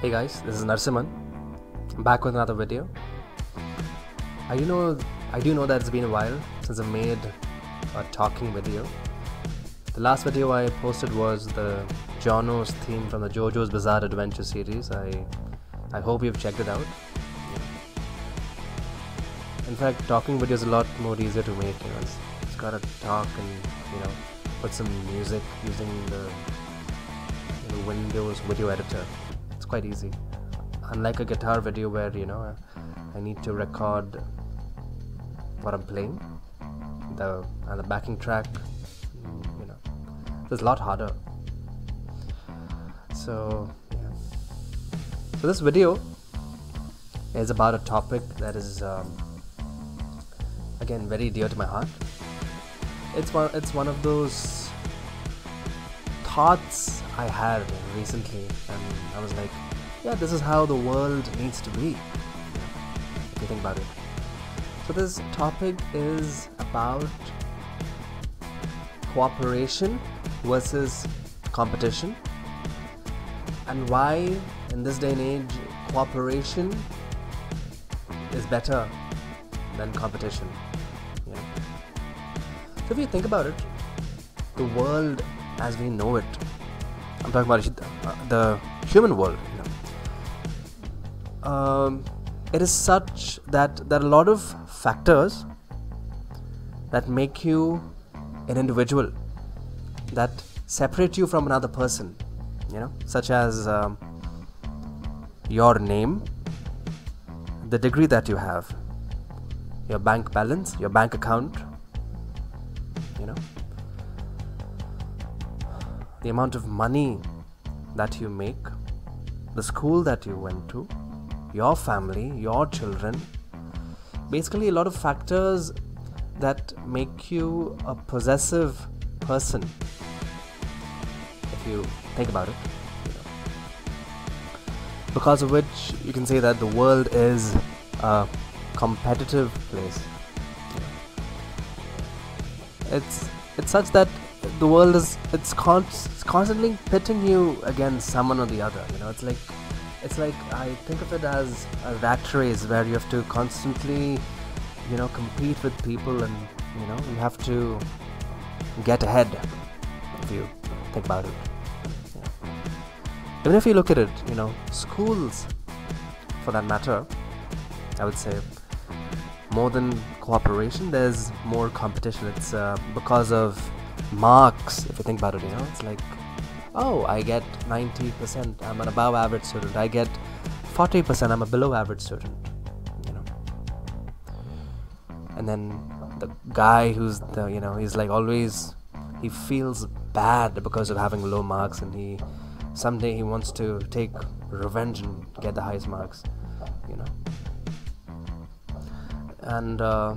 Hey guys, this is Narasimhan. I'm back with another video. I do know I do know that it's been a while since I made a talking video. The last video I posted was the Giorno's theme from the JoJo's Bizarre Adventure series. I I hope you've checked it out. In fact, talking video is a lot more easier to make. You know, it's, it's gotta talk and you know put some music using the, the Windows video editor quite easy. Unlike a guitar video where you know I need to record what I'm playing the and the backing track you know it's a lot harder. So yeah. So this video is about a topic that is um, again very dear to my heart. It's one it's one of those thoughts I had recently, and I was like, yeah, this is how the world needs to be. If you think about it. So, this topic is about cooperation versus competition, and why, in this day and age, cooperation is better than competition. Yeah. So, if you think about it, the world as we know it I'm talking about the human world. You know. um, it is such that there are a lot of factors that make you an individual, that separate you from another person. You know, such as um, your name, the degree that you have, your bank balance, your bank account. You know, the amount of money that you make, the school that you went to, your family, your children. Basically, a lot of factors that make you a possessive person. If you think about it, because of which you can say that the world is a competitive place. It's it's such that the world is it's, it's constantly pitting you against someone or the other you know? It's like it's like i think of it as a rat race where you have to constantly you know compete with people and you know you have to get ahead if you think about it. Yeah. even if you look at it you know schools for that matter i would say more than cooperation there's more competition. It's uh, because of marks if you think about it you know? It's like oh i get 90% i'm an above average student. I get 40% i'm a below average student you know? And then the guy who's the you know he's like always he feels bad because of having low marks and he someday he wants to take revenge and get the highest marks you know? And uh,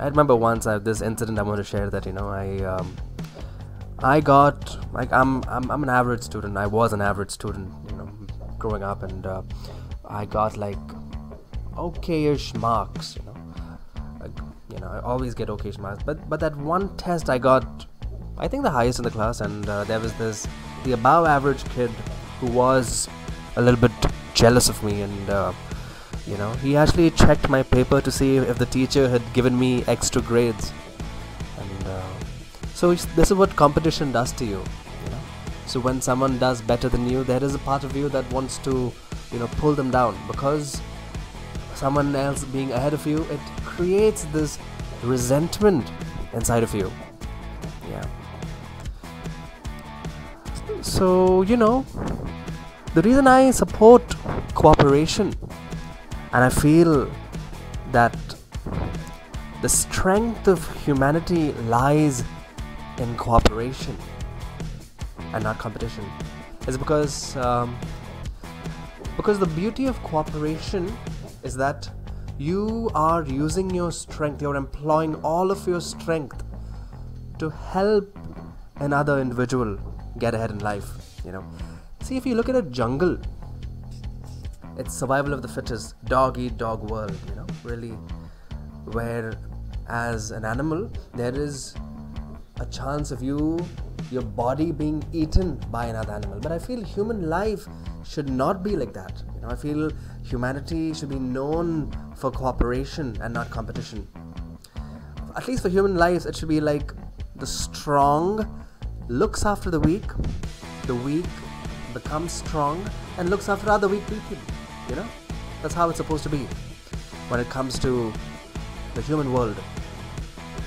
I remember once I have this incident I want to share that you know I um, I got like I'm, I'm I'm an average student. I was an average student, you know, growing up, and uh, I got like okayish marks, you know. Like, you know, I always get okayish marks. But but that one test I got, I think the highest in the class, and uh, there was this the above average kid who was a little bit jealous of me, and uh, you know, he actually checked my paper to see if the teacher had given me extra grades, and uh, so this is what competition does to you, you know. So when someone does better than you, there is a part of you that wants to, you know, pull them down because someone else being ahead of you, it creates this resentment inside of you. Yeah. So, you know, the reason I support cooperation and I feel that the strength of humanity lies in cooperation and not competition. Is because um, because the beauty of cooperation is that you are using your strength you're employing all of your strength to help another individual get ahead in life you know. See if you look at a jungle it's survival of the fittest dog eat dog world you know really where as an animal there is a chance of you your body being eaten by another animal. But I feel human life should not be like that. You know, I feel humanity should be known for cooperation and not competition. At least for human lives, it should be like the strong looks after the weak, the weak becomes strong and looks after other weak people. You know, that's how it's supposed to be when it comes to the human world.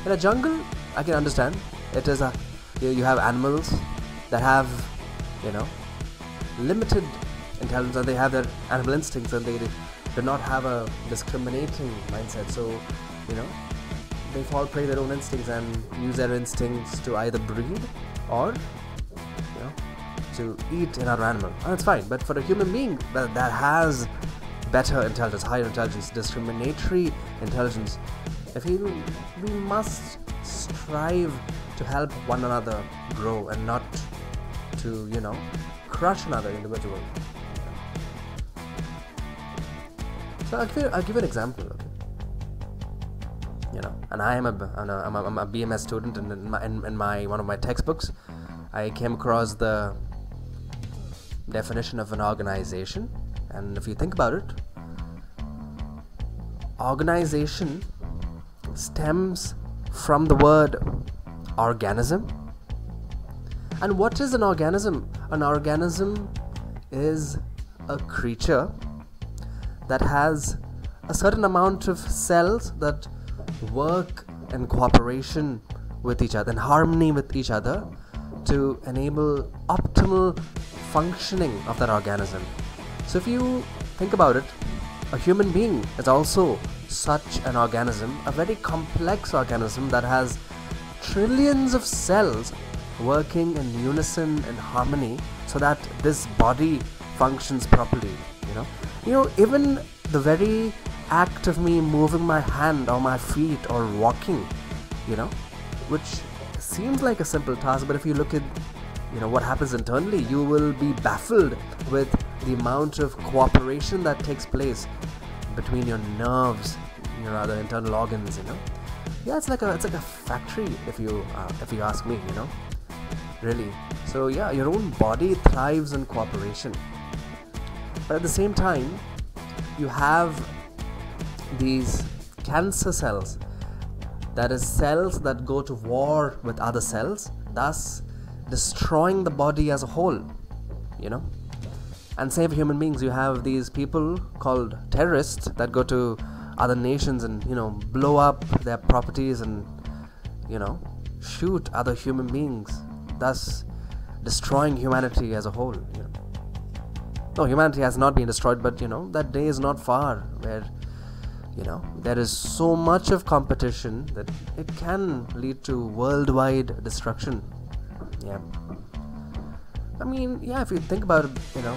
In a jungle, I can understand. It is a you, you have animals that have you know limited intelligence and they have their animal instincts and they do not have a discriminating mindset. So you know they fall prey to their own instincts and use their instincts to either breed or to eat another animal. And it's fine. But for a human being that, that has better intelligence, higher intelligence, discriminatory intelligence, I feel we must strive to help one another grow and not to, you know, crush another individual. So I'll give, I'll give an example. Okay? You know, and I am a, I'm a, I'm a BMS student, and in my, in, in my one of my textbooks, I came across the definition of an organization. And if you think about it, organization stems from the word organism. And what is an organism? An organism is a creature that has a certain amount of cells that work in cooperation with each other, in harmony with each other, to enable optimal functioning of that organism. So, if you think about it, a human being is also such an organism, a very complex organism that has trillions of cells working in unison and harmony so that this body functions properly you know you know even the very act of me moving my hand or my feet or walking you know which seems like a simple task but if you look at you know what happens internally you will be baffled with the amount of cooperation that takes place between your nerves your other internal organs you know? Yeah it's like a it's like a factory if you uh, if you ask me you know? Really. So yeah your own body thrives in cooperation. But at the same time you have these cancer cells. That is cells that go to war with other cells. Thus destroying the body as a whole you know and same for human beings you have these people called terrorists that go to other nations and you know blow up their properties and you know shoot other human beings thus destroying humanity as a whole you know. no humanity has not been destroyed but you know that day is not far where you know there is so much of competition that it can lead to worldwide destruction yeah i mean yeah if you think about it you know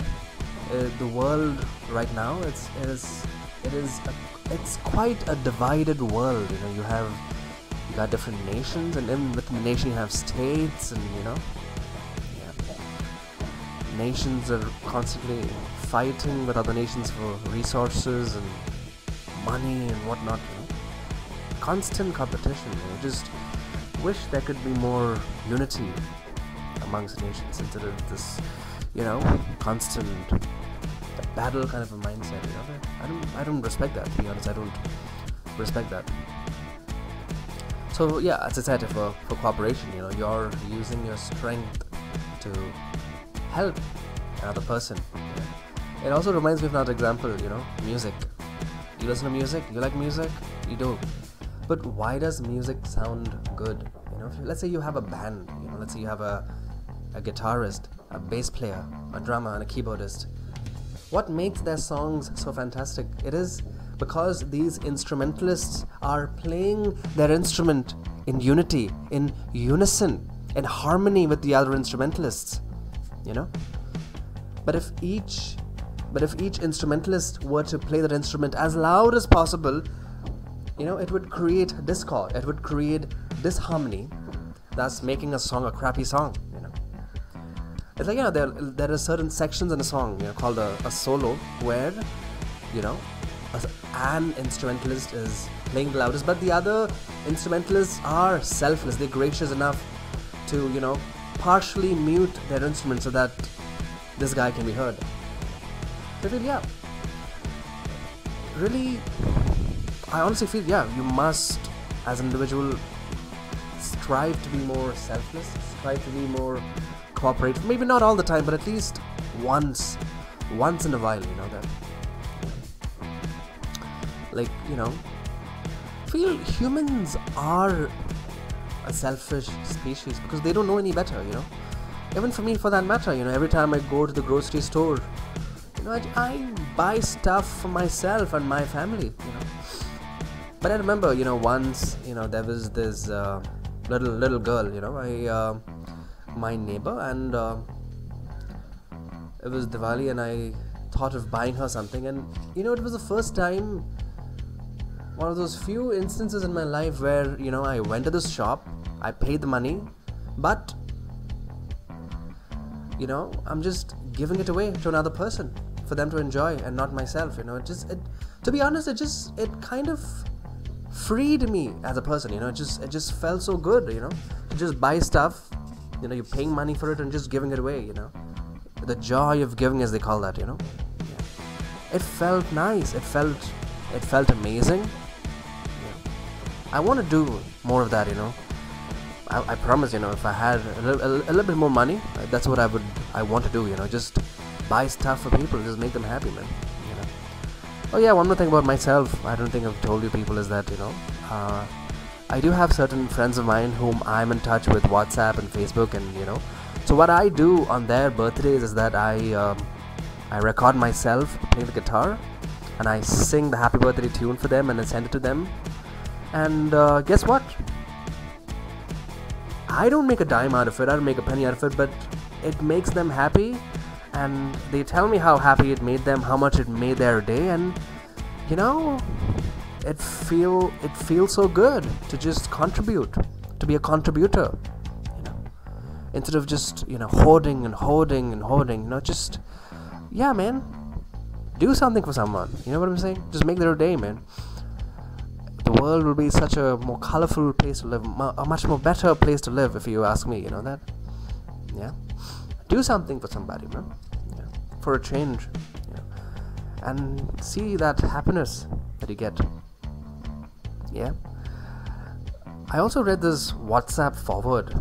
uh, the world right now it's it is it is a it's quite a divided world. You know, you have you got different nations, and in within the nation you have states, and you know, yeah. nations are constantly fighting with other nations for resources and money and whatnot. You know, constant competition. You know, just wish there could be more unity amongst nations instead of this, you know, constant battle kind of a mindset. You know, I don't I don't respect that. To be honest, I don't respect that. So yeah, as I said, for for cooperation, you know, you're using your strength to help another person. It also reminds me of another example. You know, music. You listen to music. You like music. You do. But why does music sound good? You know, let's say you have a band. You know, let's say you have a a guitarist, a bass player, a drummer, and a keyboardist what makes their songs so fantastic? It is because these instrumentalists are playing their instrument in unity, in unison, in harmony with the other instrumentalists. You know? But if each but if each instrumentalist were to play their instrument as loud as possible, you know, it would create discord, it would create disharmony, thus making a song a crappy song. It's like, you know, there, there are certain sections in a song, you know, called a, a solo, where, you know, an instrumentalist is playing the loudest, but the other instrumentalists are selfless. They're gracious enough to, you know, partially mute their instrument so that this guy can be heard. I yeah, really, I honestly feel, yeah, you must, as an individual, strive to be more selfless, strive to be more cooperative. Maybe not all the time, but at least once, once in a while, you know that. Like you know, feel humans are a selfish species because they don't know any better, you know. Even for me, for that matter, you know, every time I go to the grocery store, you know, I, I buy stuff for myself and my family, you know. But I remember, you know, once, you know, there was this uh, little little girl, you know, I uh, my neighbor, and uh, it was Diwali, and I thought of buying her something, and you know, it was the first time one of those few instances in my life where you know I went to this shop, I paid the money, but you know I'm just giving it away to another person for them to enjoy and not myself. You know, it just it, to be honest, it just it kind of freed me as a person. You know, it just it just felt so good. You know, to just buy stuff. You know, you're paying money for it and just giving it away. You know, the joy of giving, as they call that. You know, yeah. it felt nice. It felt it felt amazing I want to do more of that, you know. I, I promise, you know, if I had a little, a, a little bit more money, that's what I would, I want to do, you know, just buy stuff for people, just make them happy, man. You know. Oh yeah, one more thing about myself. I don't think I've told you people is that you know, uh, I do have certain friends of mine whom I'm in touch with WhatsApp and Facebook, and you know, so what I do on their birthdays is that I, um, I record myself playing the guitar, and I sing the happy birthday tune for them and I send it to them. And uh, guess what? I don't make a dime out of it, I don't make a penny out of it, but it makes them happy. And they tell me how happy it made them, how much it made their day, and you know, it feel it feels so good to just contribute, to be a contributor. You know, instead of just you know hoarding and hoarding and hoarding, you know, just yeah, man, do something for someone. You know what I'm saying? Just make their day, man the world will be such a more colorful place to live, a much more better place to live, if you ask me. You know that? Yeah. Do something for somebody, man. Yeah. For a change. Yeah. And see that happiness that you get. Yeah. I also read this WhatsApp forward,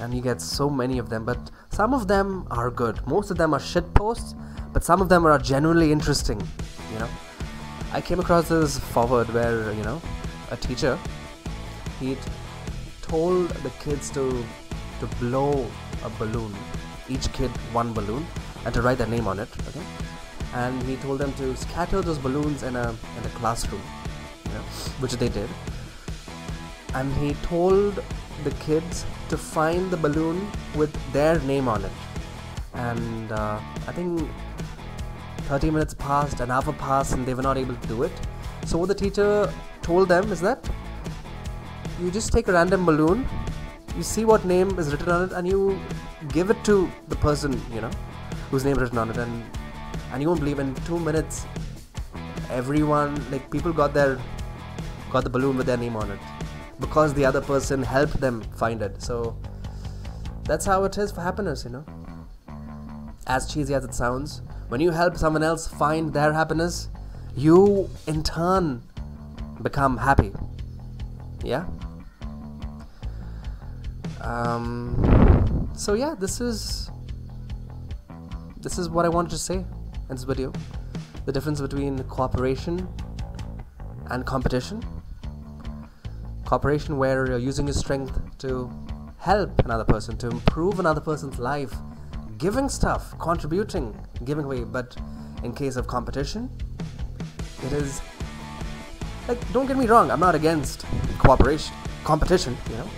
and you get so many of them, but some of them are good. Most of them are shit posts, but some of them are genuinely interesting. You know. I came across this forward where you know a teacher he told the kids to to blow a balloon, each kid one balloon, and to write their name on it. Okay, and he told them to scatter those balloons in a in a classroom, which they did. And he told the kids to find the balloon with their name on it. And uh, I think 30 minutes passed, an hour passed, and they were not able to do it. So, what the teacher told them is that you just take a random balloon, you see what name is written on it, and you give it to the person, you know, whose name is written on it, and and you won't believe in two minutes, everyone, like people got their got the balloon with their name on it because the other person helped them find it. So that's how it is for happiness, you know. As cheesy as it sounds, when you help someone else find their happiness, you in turn become happy. Yeah? Um, so yeah, this is this is what I wanted to say in this video. The difference between cooperation and competition. Cooperation where you're using your strength to help another person, to improve another person's life, giving stuff, contributing, giving away. But in case of competition, it is like don't get me wrong, I'm not against cooperation, competition. You know,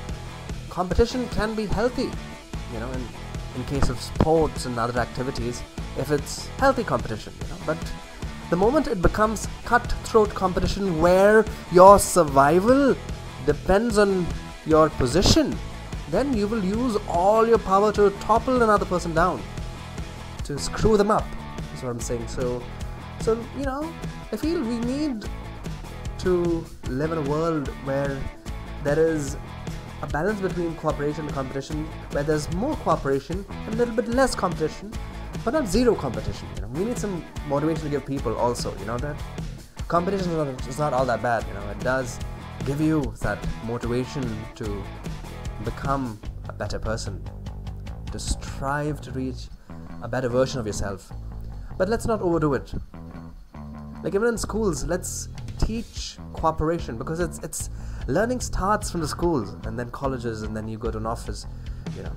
competition can be healthy. You know, in in case of sports and other activities, if it's healthy competition. You know, but the moment it becomes cutthroat competition where your survival depends on your position then you will use all your power to topple another person down, to screw them up. That's what I'm saying. So, so you know, I feel we need to live in a world where there is a balance between cooperation and competition where there's more cooperation and a little bit less competition, but not zero competition. You know, we need some motivation to give people also. You know that competition is not, is not all that bad. You know, it does give you that motivation to become a better person, to strive to reach a better version of yourself. But let's not overdo it. Like even in schools, let's teach cooperation because it's it's learning starts from the schools and then colleges and then you go to an office, you know.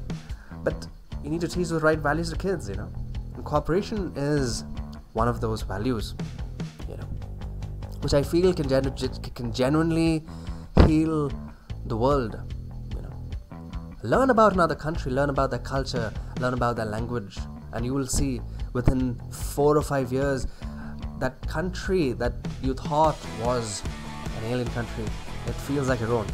But you need to teach the right values to kids, you know. And cooperation is one of those values, which I feel can can genuinely heal the world. You know, learn about another country, learn about their culture, learn about their language, and you will see within four or five years that country that you thought was an alien country, it feels like your own.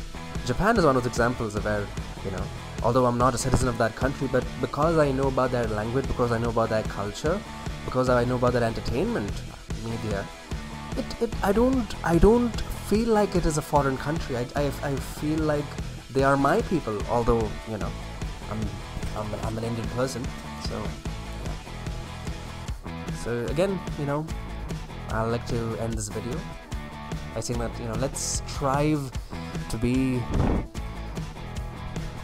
Japan is one of those examples of where, you know, although I'm not a citizen of that country, but because I know about their language, because I know about their culture, because I know about their entertainment media, it, it I don't I don't feel like it is a foreign country. I, I, I feel like they are my people, although, you know, I'm, I'm, I'm an Indian person, so so again you know I'd like to end this video by saying that you know let's strive to be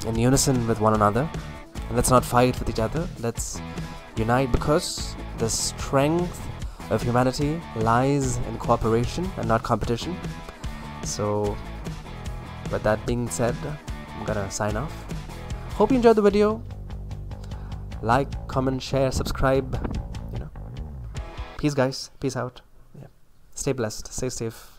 in unison with one another. And let's not fight with each other. Let's unite because the strength of humanity lies in cooperation and not competition. So with that being said i'm gonna sign off. Hope you enjoyed the video. Like comment share subscribe you know. Peace guys. Peace out. Yeah. Stay blessed. Stay safe